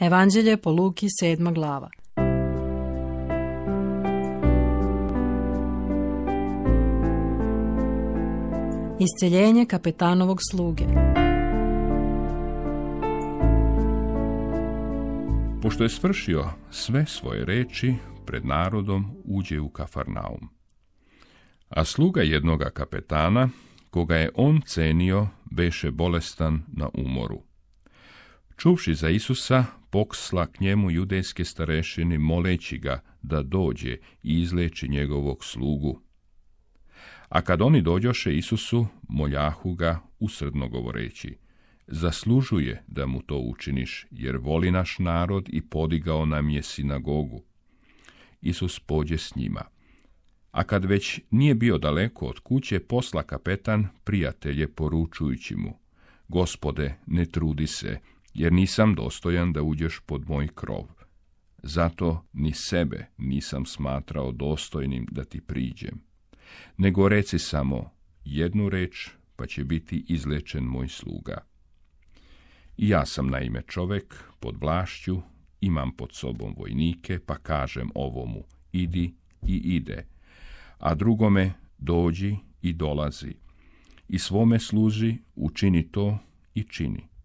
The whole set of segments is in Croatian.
Evanđelje po Luki sedma glava. Isceljenje kapetanovog sluge. Pošto je svršio sve svoje reči, pred narodom uđe u Kafarnaum. A sluga jednoga kapetana, koga je on cenio, beše bolestan na umoru. Čuvši za Isusa, poksla k njemu judejske starešini, moleći ga da dođe i izleči njegovog slugu. A kad oni dođoše Isusu, moljahu ga usredno govoreći, zaslužuje da mu to učiniš, jer voli naš narod i podigao nam je sinagogu. Isus pođe s njima. A kad već nije bio daleko od kuće, posla kapetan prijatelje poručujući mu, Gospode, ne trudi se, jer nisam dostojan da uđeš pod moj krov. Zato ni sebe nisam smatrao dostojnim da ti priđem. Nego reci samo jednu reč, pa će biti izlečen moj sluga. I ja sam naime čovek pod vlašću, imam pod sobom vojnike, pa kažem ovomu, idi i ide, a drugome dođi i dolazi. I svome služi, učini to i čini.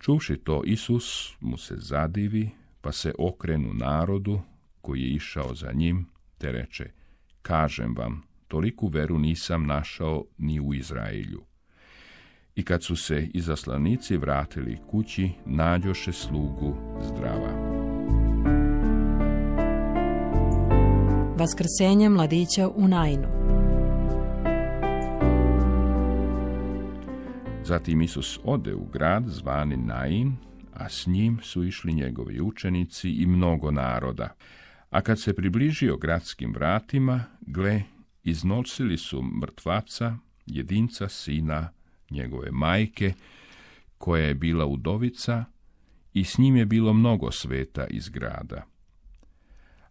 Čuvši to, Isus mu se zadivi, pa se okrenu narodu koji je išao za njim, te reče, kažem vam, toliku veru nisam našao ni u Izraelju. I kad su se izaslanici vratili kući, nađoše slugu zdrava. Vaskrsenje mladića u Najnu. Zatim Isus ode u grad zvani Nain, a s njim su išli njegovi učenici i mnogo naroda. A kad se približio gradskim vratima, gle, iznosili su mrtvaca, jedinca sina njegove majke, koja je bila udovica, i s njim je bilo mnogo sveta iz grada.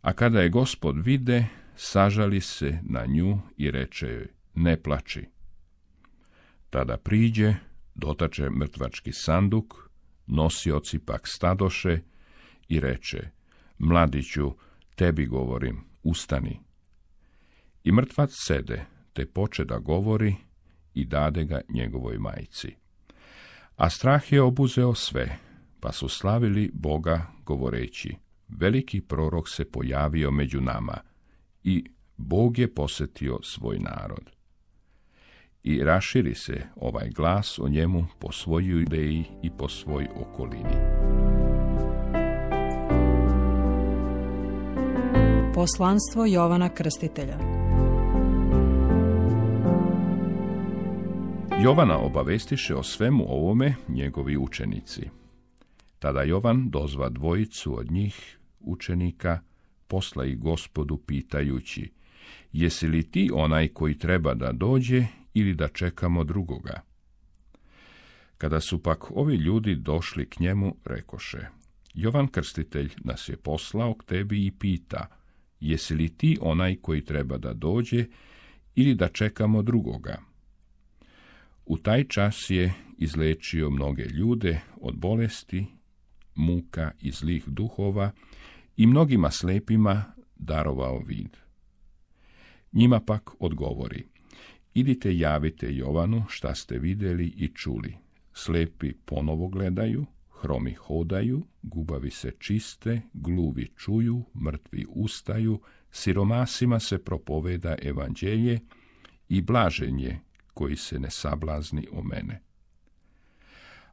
A kada je gospod vide, sažali se na nju i reče joj, ne plači. Tada priđe, dotače mrtvački sanduk, nosioci pak stadoše i reče, mladiću, tebi govorim, ustani. I mrtvac sede, te poče da govori i dade ga njegovoj majci. A strah je obuzeo sve, pa su slavili Boga govoreći, veliki prorok se pojavio među nama i Bog je posjetio svoj narod i raširi se ovaj glas o njemu po svojoj ideji i po svoj okolini. Poslanstvo Jovana Krstitelja Jovana obavestiše o svemu ovome njegovi učenici. Tada Jovan dozva dvojicu od njih, učenika, posla i gospodu pitajući, jesi li ti onaj koji treba da dođe ili da čekamo drugoga. Kada su pak ovi ljudi došli k njemu, rekoše, Jovan Krstitelj nas je poslao k tebi i pita, jesi li ti onaj koji treba da dođe ili da čekamo drugoga? U taj čas je izlečio mnoge ljude od bolesti, muka i zlih duhova i mnogima slepima darovao vid. Njima pak odgovori, Idite javite Jovanu šta ste vidjeli i čuli. Slepi ponovo gledaju, hromi hodaju, gubavi se čiste, gluvi čuju, mrtvi ustaju, siromasima se propoveda evanđelje i blaženje koji se ne sablazni o mene.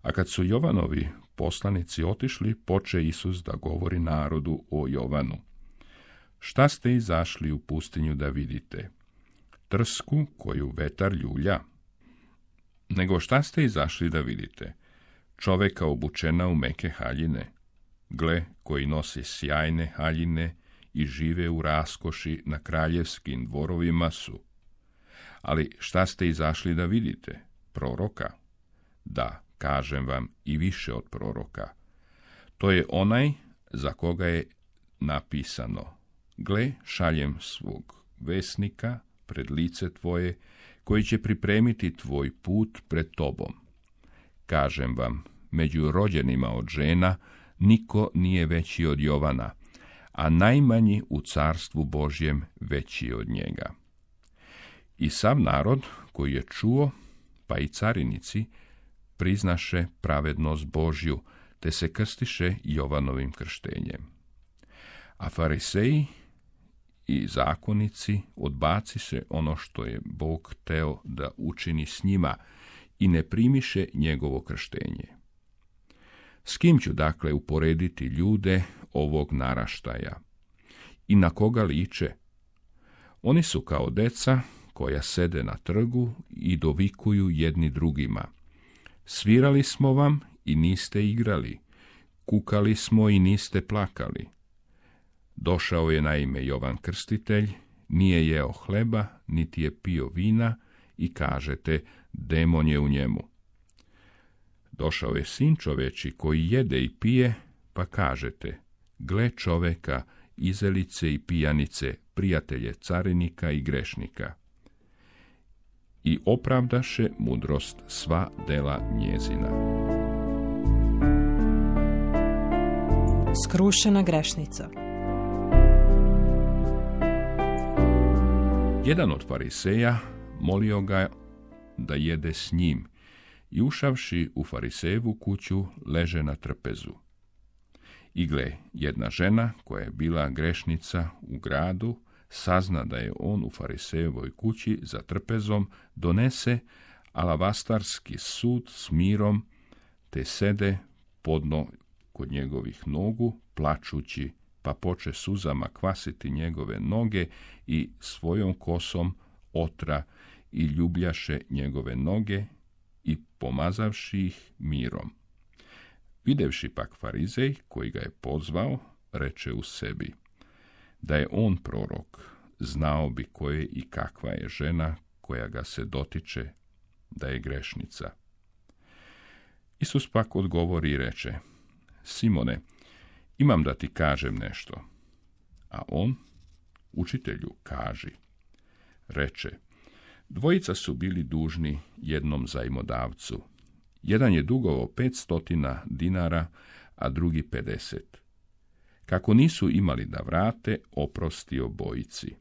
A kad su Jovanovi poslanici otišli, poče Isus da govori narodu o Jovanu. Šta ste izašli u pustinju da vidite? Trsku koju vetar ljulja. Nego šta ste izašli da vidite? Čoveka obučena u meke haljine, gle koji nosi sjajne haljine i žive u raskoši na kraljevskim dvorovima su. Ali šta ste izašli da vidite? Proroka? Da, kažem vam, i više od proroka. To je onaj za koga je napisano. Gle, šaljem svog vesnika pred lice tvoje, koji će pripremiti tvoj put pred tobom. Kažem vam, među rođenima od žena, niko nije veći od Jovana, a najmanji u carstvu Božjem veći od njega. I sam narod koji je čuo, pa i carinici, priznaše pravednost Božju, te se krstiše Jovanovim krštenjem. A fariseji i zakonici odbaci se ono što je Bog teo da učini s njima i ne primiše njegovo krštenje. S kim ću dakle uporediti ljude ovog naraštaja? I na koga liče? Oni su kao deca koja sede na trgu i dovikuju jedni drugima. Svirali smo vam i niste igrali, kukali smo i niste plakali. Došao je naime Jovan Krstitelj, nije jeo hleba, niti je pio vina i kažete, demon je u njemu. Došao je sin čoveči koji jede i pije, pa kažete, gle čoveka, izelice i pijanice, prijatelje carinika i grešnika. I opravdaše mudrost sva dela njezina. Skrušena grešnica Jedan od fariseja molio ga da jede s njim i ušavši u farisejevu kuću leže na trpezu. I gle, jedna žena koja je bila grešnica u gradu, sazna da je on u farisejevoj kući za trpezom, donese alavastarski sud s mirom, te sede podno kod njegovih nogu, plačući pa poče suzama kvasiti njegove noge i svojom kosom otra i ljubljaše njegove noge i pomazavši ih mirom. Videvši pak farizej, koji ga je pozvao, reče u sebi, da je on prorok, znao bi koje i kakva je žena koja ga se dotiče, da je grešnica. Isus pak odgovori i reče, Simone, imam da ti kažem nešto. A on, učitelju, kaži. Reče, dvojica su bili dužni jednom zajmodavcu. Jedan je dugovo petstotina dinara, a drugi pedeset. Kako nisu imali da vrate, oprosti obojici.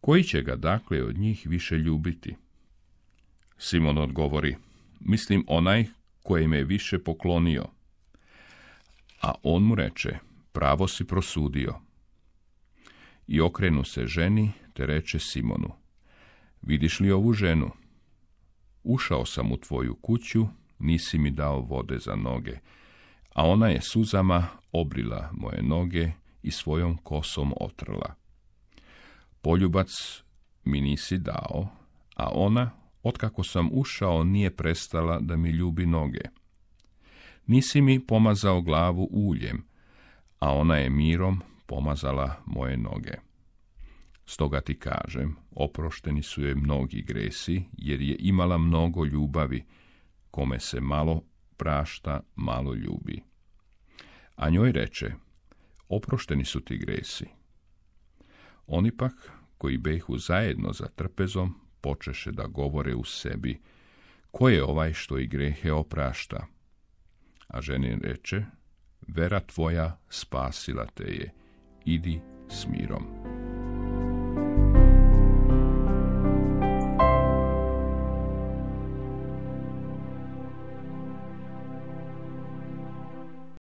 Koji će ga dakle od njih više ljubiti? Simon odgovori, mislim onaj koji me više poklonio. A on mu reče, pravo si prosudio. I okrenu se ženi, te reče Simonu, vidiš li ovu ženu? Ušao sam u tvoju kuću, nisi mi dao vode za noge, a ona je suzama obrila moje noge i svojom kosom otrla. Poljubac mi nisi dao, a ona, otkako sam ušao, nije prestala da mi ljubi noge. Nisi mi pomazao glavu uljem, a ona je mirom pomazala moje noge. Stoga ti kažem, oprošteni su je mnogi gresi, jer je imala mnogo ljubavi, kome se malo prašta, malo ljubi. A njoj reče, oprošteni su ti gresi. Oni pak, koji behu zajedno za trpezom, počeše da govore u sebi, ko je ovaj što i grehe oprašta? A ženi reče, vera tvoja spasila te je, idi s mirom.